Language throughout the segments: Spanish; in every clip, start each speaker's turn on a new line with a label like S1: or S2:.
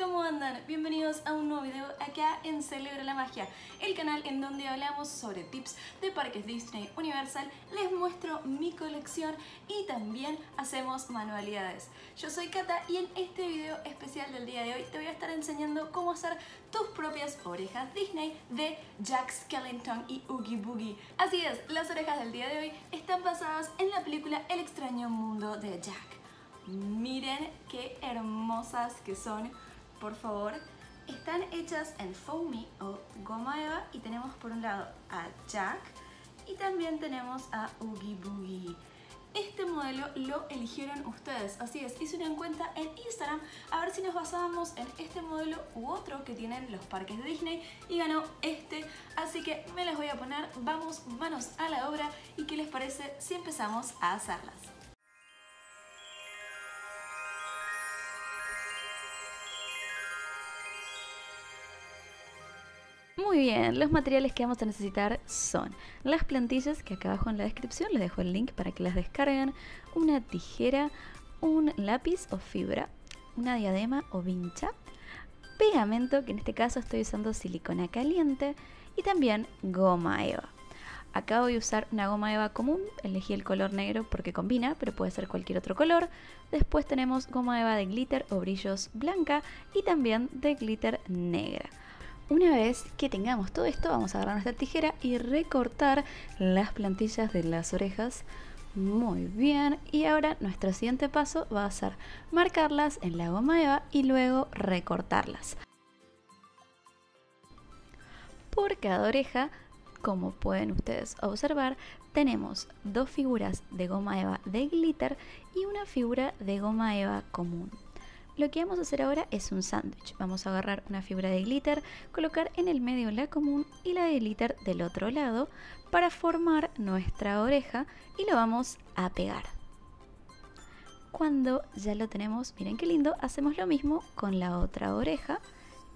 S1: ¿cómo andan? Bienvenidos a un nuevo video acá en Celebra la Magia, el canal en donde hablamos sobre tips de parques Disney Universal, les muestro mi colección y también hacemos manualidades. Yo soy Kata y en este video especial del día de hoy te voy a estar enseñando cómo hacer tus propias orejas Disney de Jack Skellington y Oogie Boogie. Así es, las orejas del día de hoy están basadas en la película El extraño mundo de Jack. Miren qué hermosas que son, por favor. Están hechas en foamy o goma eva y tenemos por un lado a Jack y también tenemos a Oogie Boogie. Este modelo lo eligieron ustedes, así es, hice una encuesta en Instagram a ver si nos basábamos en este modelo u otro que tienen los parques de Disney y ganó este, así que me las voy a poner, vamos manos a la obra y qué les parece si empezamos a hacerlas. Muy bien, los materiales que vamos a necesitar son las plantillas que acá abajo en la descripción les dejo el link para que las descarguen, una tijera, un lápiz o fibra, una diadema o vincha, pegamento que en este caso estoy usando silicona caliente y también goma eva. Acá voy a usar una goma eva común, elegí el color negro porque combina, pero puede ser cualquier otro color. Después tenemos goma eva de glitter o brillos blanca y también de glitter negra. Una vez que tengamos todo esto, vamos a agarrar nuestra tijera y recortar las plantillas de las orejas. Muy bien, y ahora nuestro siguiente paso va a ser marcarlas en la goma eva y luego recortarlas. Por cada oreja, como pueden ustedes observar, tenemos dos figuras de goma eva de glitter y una figura de goma eva común. Lo que vamos a hacer ahora es un sándwich. Vamos a agarrar una fibra de glitter, colocar en el medio la común y la de glitter del otro lado para formar nuestra oreja y lo vamos a pegar. Cuando ya lo tenemos, miren qué lindo, hacemos lo mismo con la otra oreja.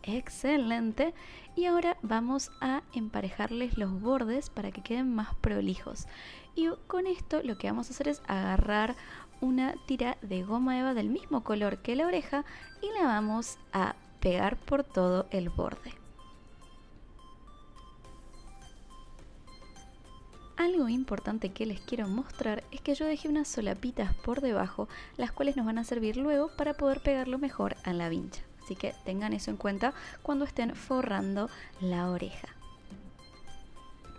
S1: Excelente. Y ahora vamos a emparejarles los bordes para que queden más prolijos. Y con esto lo que vamos a hacer es agarrar una tira de goma eva del mismo color que la oreja y la vamos a pegar por todo el borde. Algo importante que les quiero mostrar es que yo dejé unas solapitas por debajo, las cuales nos van a servir luego para poder pegarlo mejor a la vincha. Así que tengan eso en cuenta cuando estén forrando la oreja.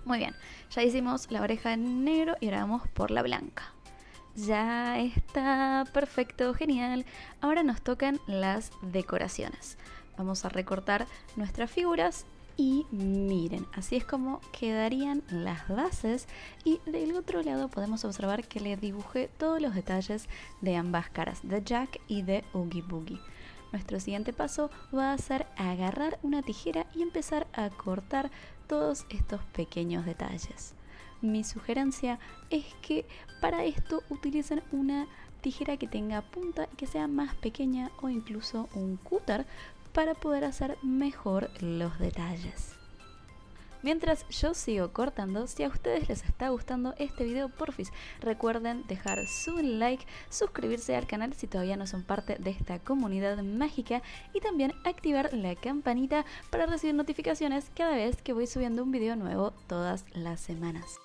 S1: Muy bien, ya hicimos la oreja en negro y ahora vamos por la blanca. Ya está perfecto, genial. Ahora nos tocan las decoraciones. Vamos a recortar nuestras figuras y miren, así es como quedarían las bases y del otro lado podemos observar que le dibujé todos los detalles de ambas caras, de Jack y de Oogie Boogie. Nuestro siguiente paso va a ser agarrar una tijera y empezar a cortar todos estos pequeños detalles mi sugerencia es que para esto utilicen una tijera que tenga punta y que sea más pequeña o incluso un cúter para poder hacer mejor los detalles. Mientras yo sigo cortando, si a ustedes les está gustando este video, porfis, recuerden dejar su like, suscribirse al canal si todavía no son parte de esta comunidad mágica y también activar la campanita para recibir notificaciones cada vez que voy subiendo un video nuevo todas las semanas.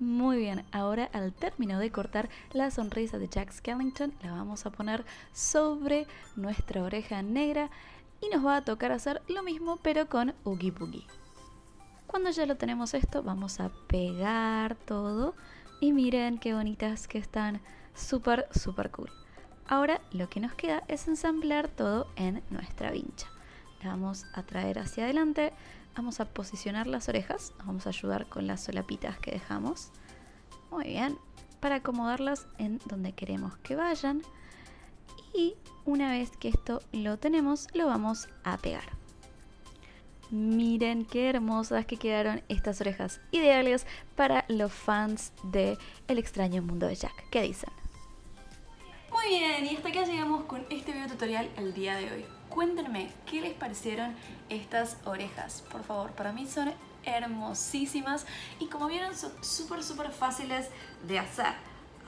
S1: Muy bien, ahora al término de cortar la sonrisa de Jack Skellington, la vamos a poner sobre nuestra oreja negra y nos va a tocar hacer lo mismo pero con Oogie Boogie. Cuando ya lo tenemos esto, vamos a pegar todo y miren qué bonitas que están, súper, súper cool. Ahora lo que nos queda es ensamblar todo en nuestra vincha. La vamos a traer hacia adelante, Vamos a posicionar las orejas, vamos a ayudar con las solapitas que dejamos. Muy bien, para acomodarlas en donde queremos que vayan. Y una vez que esto lo tenemos, lo vamos a pegar. Miren qué hermosas que quedaron estas orejas ideales para los fans de El extraño mundo de Jack. ¿Qué dicen? Muy bien, y hasta acá llegamos con este video tutorial el día de hoy. Cuéntenme qué les parecieron estas orejas. Por favor, para mí son hermosísimas y como vieron son súper súper fáciles de hacer.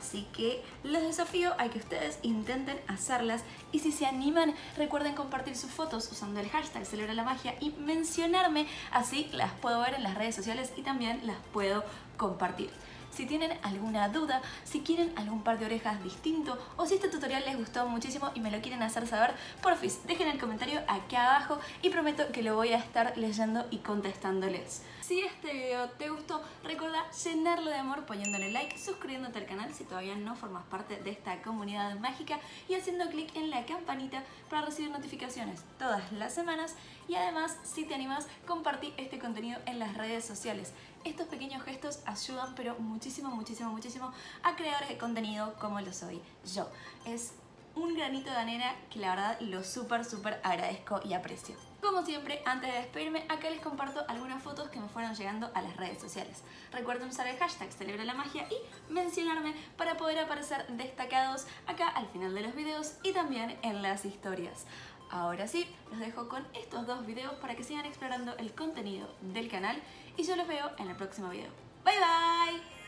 S1: Así que los desafío a que ustedes intenten hacerlas y si se animan recuerden compartir sus fotos usando el hashtag Celebra la Magia y mencionarme, así las puedo ver en las redes sociales y también las puedo compartir. Si tienen alguna duda, si quieren algún par de orejas distinto o si este tutorial les gustó muchísimo y me lo quieren hacer saber, porfis, dejen el comentario aquí abajo y prometo que lo voy a estar leyendo y contestándoles. Si este video te gustó, recuerda llenarlo de amor poniéndole like, suscribiéndote al canal si todavía no formas parte de esta comunidad mágica y haciendo clic en la campanita para recibir notificaciones todas las semanas y además, si te animas, compartí este contenido en las redes sociales. Estos pequeños gestos ayudan, pero muchísimo, muchísimo, muchísimo a creadores de contenido como lo soy yo. Es un granito de arena que la verdad lo súper, súper agradezco y aprecio. Como siempre, antes de despedirme, acá les comparto algunas fotos que me fueron llegando a las redes sociales. Recuerden usar el hashtag Celebra la Magia y mencionarme para poder aparecer destacados acá al final de los videos y también en las historias. Ahora sí, los dejo con estos dos videos para que sigan explorando el contenido del canal y yo los veo en el próximo video. Bye bye!